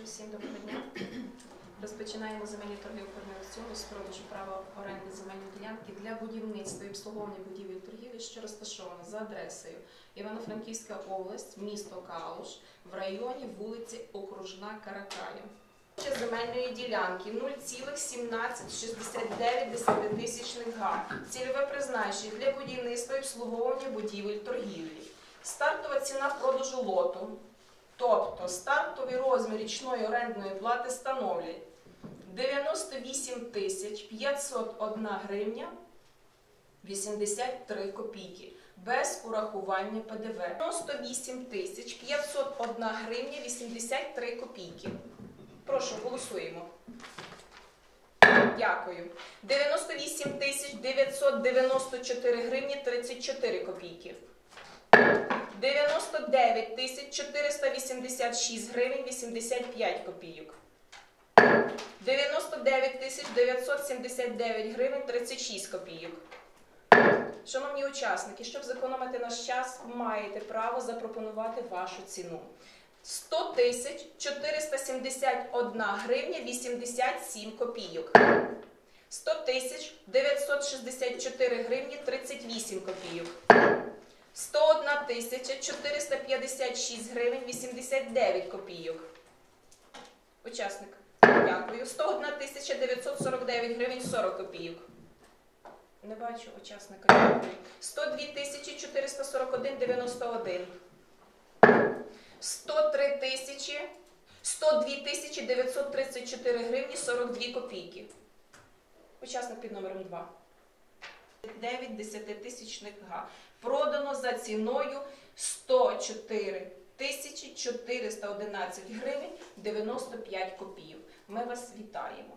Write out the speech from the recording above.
Всім доброго дня. Розпочинаємо земельні торги у формі аукціону з продажу права оренди земельної ділянки для будівництва і обслуговування будівель торгівлі, що розташовано за адресою Івано-Франківська область, місто Калуш, в районі вулиці Окружна Каракая. Земельної ділянки 0,1769 тисячних га. Цільове призначення для будівництва і обслуговування будівель торгівлі. Стартова ціна продажу лоту Тобто стартовий розмір річної орендної плати становлять 98 тисяч 501 гривня 83 копійки без урахування ПДВ. 98 тисяч 501 гривня 83 копійки. Прошу, голосуємо. Дякую. 98 тисяч 994 гривні 34 копійки. 99 тисяч 486 гривень 85 копійок. 99 тисяч 979 гривень 36 копійок. Шановні учасники, щоб зекономити наш час, маєте право запропонувати вашу ціну. 100 тисяч 471 гривня 87 копійок. 100 тисяч 964 гривні 38 копійок. 101 тисяча 456 гривень 89 копійок. Учасник. Дякую. 101 тисяча 949 гривень 40 копійок. Не бачу учасника. Дякую. 102 тисячі 441 91. 103 тисячі 102 тисячі 934 гривні 42 копійки. Учасник під номером 2. 9 десятитисячних га. Продано за ціною 104 тисячі 411 гривень 95 копійок. Ми вас вітаємо.